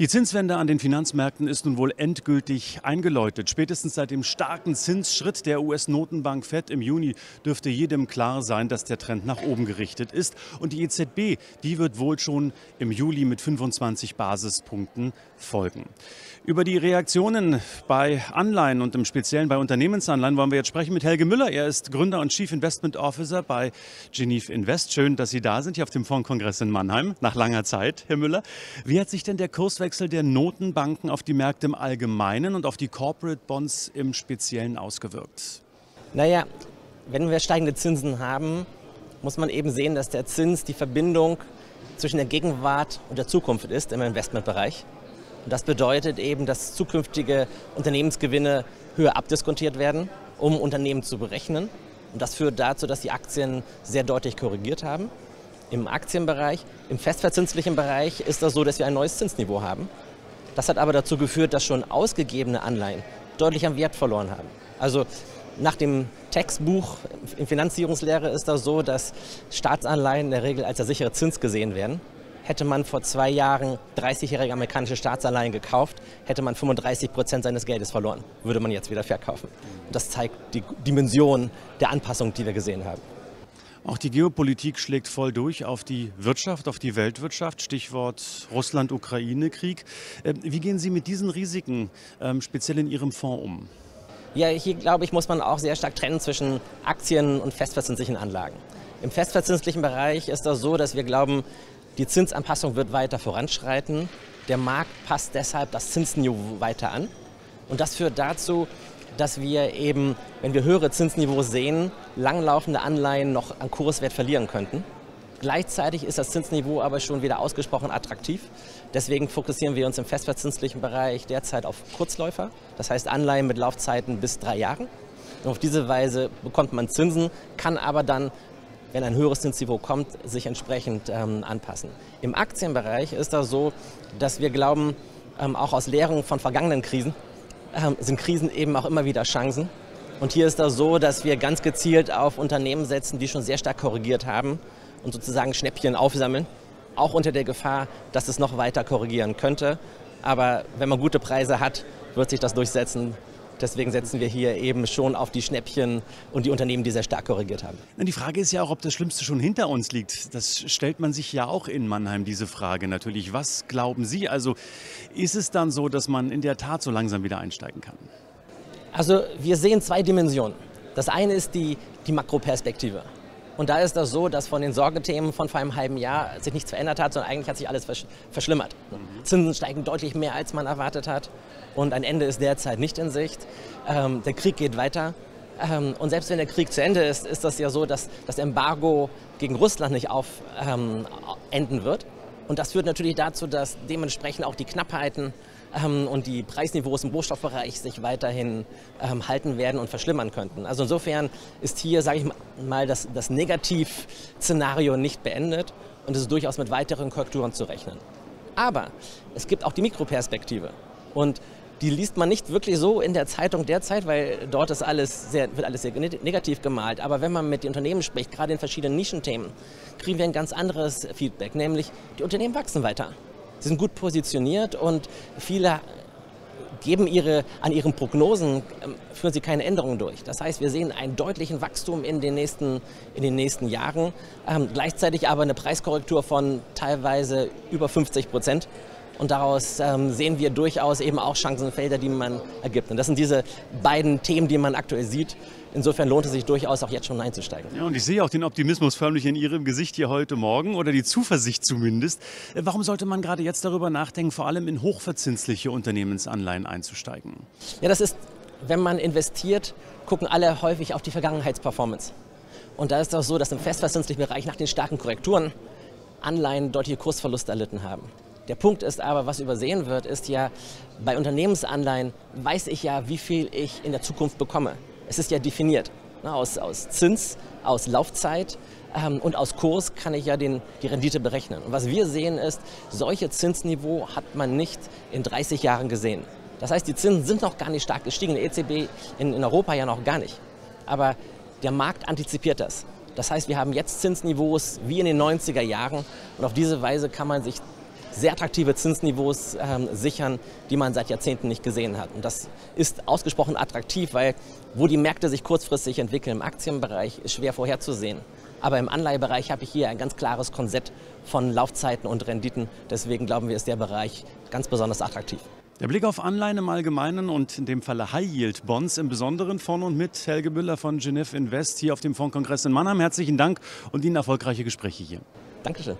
Die Zinswende an den Finanzmärkten ist nun wohl endgültig eingeläutet. Spätestens seit dem starken Zinsschritt der US-Notenbank Fed im Juni dürfte jedem klar sein, dass der Trend nach oben gerichtet ist. Und die EZB, die wird wohl schon im Juli mit 25 Basispunkten folgen. Über die Reaktionen bei Anleihen und im Speziellen bei Unternehmensanleihen wollen wir jetzt sprechen mit Helge Müller. Er ist Gründer und Chief Investment Officer bei Geneve Invest. Schön, dass Sie da sind, hier auf dem Fondskongress in Mannheim, nach langer Zeit, Herr Müller. Wie hat sich denn der Kurswechsel der Notenbanken auf die Märkte im Allgemeinen und auf die Corporate Bonds im Speziellen ausgewirkt? Naja, wenn wir steigende Zinsen haben, muss man eben sehen, dass der Zins die Verbindung zwischen der Gegenwart und der Zukunft ist im Investmentbereich. Und das bedeutet eben, dass zukünftige Unternehmensgewinne höher abdiskontiert werden, um Unternehmen zu berechnen. Und das führt dazu, dass die Aktien sehr deutlich korrigiert haben. Im Aktienbereich, im festverzinslichen Bereich ist das so, dass wir ein neues Zinsniveau haben. Das hat aber dazu geführt, dass schon ausgegebene Anleihen deutlich an Wert verloren haben. Also nach dem Textbuch in Finanzierungslehre ist das so, dass Staatsanleihen in der Regel als der sichere Zins gesehen werden. Hätte man vor zwei Jahren 30-jährige amerikanische Staatsanleihen gekauft, hätte man 35 Prozent seines Geldes verloren. Würde man jetzt wieder verkaufen. Das zeigt die Dimension der Anpassung, die wir gesehen haben. Auch die Geopolitik schlägt voll durch auf die Wirtschaft, auf die Weltwirtschaft. Stichwort Russland-Ukraine-Krieg. Ähm, wie gehen Sie mit diesen Risiken ähm, speziell in Ihrem Fonds um? Ja, hier glaube ich, muss man auch sehr stark trennen zwischen Aktien und festverzinslichen Anlagen. Im festverzinslichen Bereich ist das so, dass wir glauben, die Zinsanpassung wird weiter voranschreiten. Der Markt passt deshalb das Zinsniveau weiter an. Und das führt dazu, dass wir eben, wenn wir höhere Zinsniveaus sehen, langlaufende Anleihen noch an Kurswert verlieren könnten. Gleichzeitig ist das Zinsniveau aber schon wieder ausgesprochen attraktiv. Deswegen fokussieren wir uns im festverzinslichen Bereich derzeit auf Kurzläufer, das heißt Anleihen mit Laufzeiten bis drei Jahren. Und auf diese Weise bekommt man Zinsen, kann aber dann wenn ein höheres Zinsniveau kommt, sich entsprechend ähm, anpassen. Im Aktienbereich ist das so, dass wir glauben, ähm, auch aus Lehrungen von vergangenen Krisen, sind Krisen eben auch immer wieder Chancen. Und hier ist das so, dass wir ganz gezielt auf Unternehmen setzen, die schon sehr stark korrigiert haben und sozusagen Schnäppchen aufsammeln, auch unter der Gefahr, dass es noch weiter korrigieren könnte. Aber wenn man gute Preise hat, wird sich das durchsetzen, Deswegen setzen wir hier eben schon auf die Schnäppchen und die Unternehmen, die sehr stark korrigiert haben. Die Frage ist ja auch, ob das Schlimmste schon hinter uns liegt. Das stellt man sich ja auch in Mannheim, diese Frage natürlich. Was glauben Sie? Also ist es dann so, dass man in der Tat so langsam wieder einsteigen kann? Also wir sehen zwei Dimensionen. Das eine ist die, die Makroperspektive. Und da ist das so, dass von den Sorgethemen von vor einem halben Jahr sich nichts verändert hat, sondern eigentlich hat sich alles verschlimmert. Mhm. Zinsen steigen deutlich mehr, als man erwartet hat. Und ein Ende ist derzeit nicht in Sicht. Ähm, der Krieg geht weiter. Ähm, und selbst wenn der Krieg zu Ende ist, ist das ja so, dass das Embargo gegen Russland nicht auf, ähm, enden wird. Und das führt natürlich dazu, dass dementsprechend auch die Knappheiten ähm, und die Preisniveaus im Rohstoffbereich sich weiterhin ähm, halten werden und verschlimmern könnten. Also insofern ist hier, sage ich mal, das, das Negativszenario nicht beendet und es ist durchaus mit weiteren Korrekturen zu rechnen. Aber es gibt auch die Mikroperspektive. Und die liest man nicht wirklich so in der Zeitung derzeit, weil dort ist alles sehr, wird alles sehr negativ gemalt. Aber wenn man mit den Unternehmen spricht, gerade in verschiedenen Nischenthemen, kriegen wir ein ganz anderes Feedback, nämlich die Unternehmen wachsen weiter. Sie sind gut positioniert und viele geben ihre, an ihren Prognosen, ähm, führen sie keine Änderungen durch. Das heißt, wir sehen einen deutlichen Wachstum in den nächsten, in den nächsten Jahren, ähm, gleichzeitig aber eine Preiskorrektur von teilweise über 50 Prozent. Und daraus ähm, sehen wir durchaus eben auch Chancenfelder, die man ergibt. Und das sind diese beiden Themen, die man aktuell sieht. Insofern lohnt es sich durchaus auch jetzt schon einzusteigen. Ja, und ich sehe auch den Optimismus förmlich in Ihrem Gesicht hier heute Morgen oder die Zuversicht zumindest. Äh, warum sollte man gerade jetzt darüber nachdenken, vor allem in hochverzinsliche Unternehmensanleihen einzusteigen? Ja, das ist, wenn man investiert, gucken alle häufig auf die Vergangenheitsperformance. Und da ist es so, dass im festverzinslichen Bereich nach den starken Korrekturen Anleihen deutliche Kursverluste erlitten haben. Der Punkt ist aber, was übersehen wird, ist ja, bei Unternehmensanleihen weiß ich ja, wie viel ich in der Zukunft bekomme. Es ist ja definiert. Ne, aus, aus Zins, aus Laufzeit ähm, und aus Kurs kann ich ja den, die Rendite berechnen. Und was wir sehen ist, solche Zinsniveau hat man nicht in 30 Jahren gesehen. Das heißt, die Zinsen sind noch gar nicht stark gestiegen, der EZB in, in Europa ja noch gar nicht. Aber der Markt antizipiert das. Das heißt, wir haben jetzt Zinsniveaus wie in den 90er Jahren und auf diese Weise kann man sich sehr attraktive Zinsniveaus ähm, sichern, die man seit Jahrzehnten nicht gesehen hat. Und das ist ausgesprochen attraktiv, weil wo die Märkte sich kurzfristig entwickeln im Aktienbereich, ist schwer vorherzusehen. Aber im Anleihebereich habe ich hier ein ganz klares Konzept von Laufzeiten und Renditen. Deswegen glauben wir, ist der Bereich ganz besonders attraktiv. Der Blick auf Anleihen im Allgemeinen und in dem Falle High Yield Bonds im Besonderen von und mit Helge Müller von Genève Invest hier auf dem Fondkongress in Mannheim. Herzlichen Dank und Ihnen erfolgreiche Gespräche hier. Dankeschön.